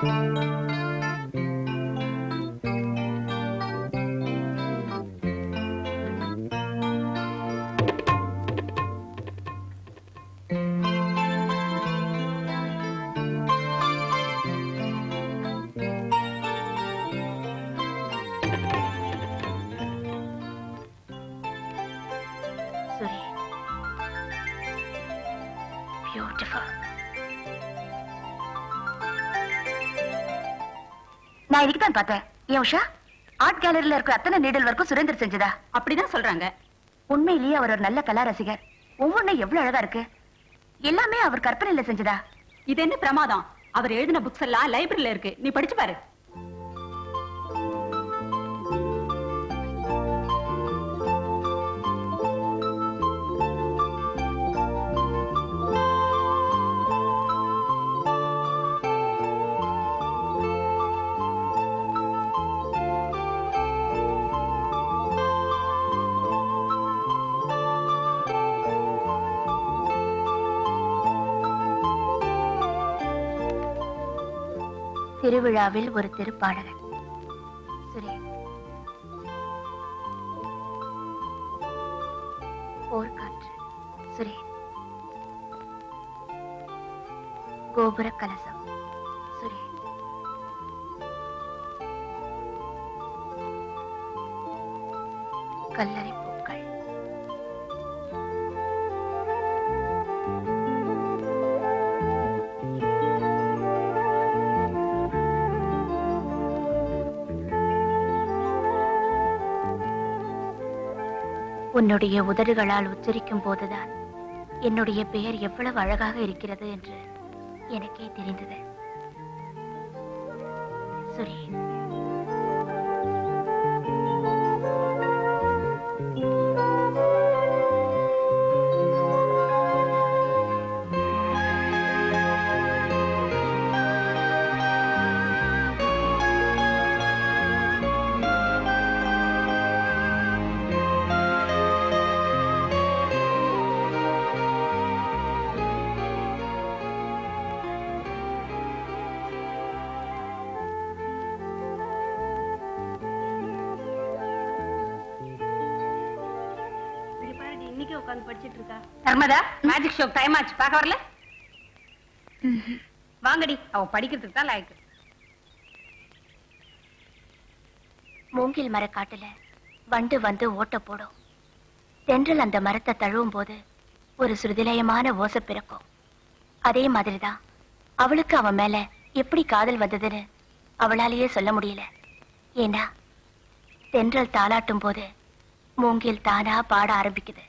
Sorry. Beautiful. நான் இதுக்கு தான் பார்த்தேன். ஏன் உஷா? ஆர்ட் கேலரியில இருக்கிற அத்தனை நீடல் வரைக்கும் சுரேந்தர் செஞ்சதா? அப்படிதான் சொல்றாங்க. உண்மையிலேயே அவர் ஒரு நல்ல கலா ரசிகர் ஒவ்வொன்றும் எவ்வளவு அழகா இருக்கு. எல்லாமே அவர் கற்பனையில செஞ்சதா? இது என்ன பிரமாதம்? அவர் எழுதின புக்ஸ் எல்லாம் லைப்ரரியில இருக்கு. நீ படிச்சு பாரு. திருவிழாவில் ஒரு திருப்பாடகன். சுரேஷ். போர்க்காற்று. சுரேஷ். கோபுர கலசம் சுரேஷ். கல்லறை உன்னுடைய உதடுகளால் உச்சரிக்கும் போதுதான் என்னுடைய பெயர் எவ்வளவு அழகாக இருக்கிறது என்று எனக்கே தெரிந்தது. சுரேஷ். இன்னைக்கு உட்கார்ந்து படிச்சிட்டு இருக்கா? நர்மதா மேஜிக் ஷோ டைம் ஆச்சு. பார்க்க வரல? வாங்கடி அவ படிக்கிறதுக்கு தான் லாய்க்கு. மூங்கில் மரக்காட்டுல வண்டு வந்து ஓட்ட போடும். தென்றல் அந்த மரத்தை தழுவும் போது ஒரு சுருதிலயமான ஓசை பிறக்கும். அதே மாதிரிதான் அவளுக்கு அவன் மேல எப்படி காதல் வந்ததுன்னு அவளாலேயே சொல்ல முடியல. ஏன்னா தென்றல் தாளாட்டும் போது மூங்கில் தானா பாட ஆரம்பிக்குது.